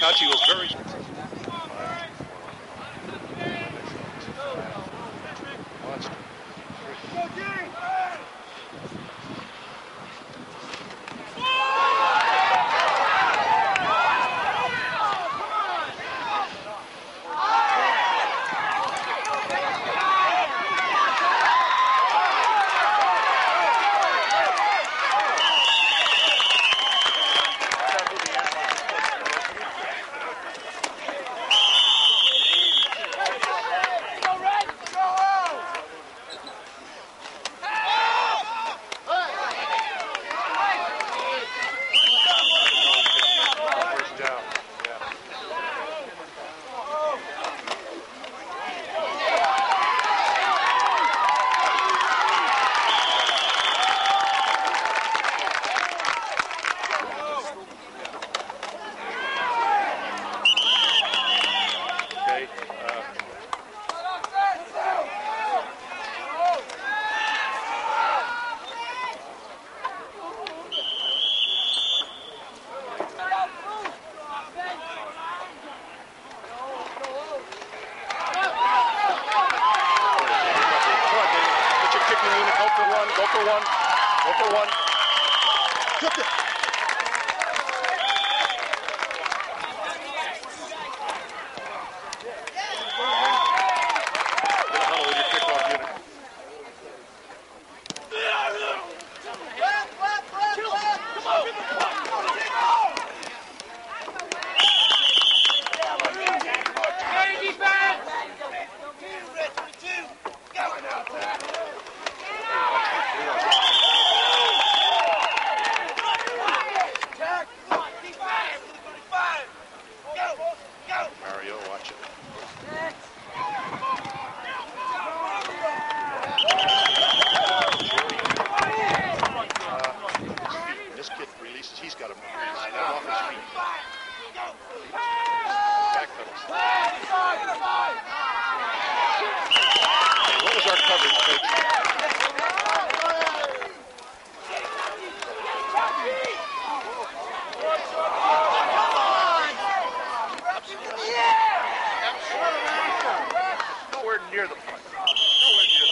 Tachi was very. Go for one. Go for one. go for one Go in here.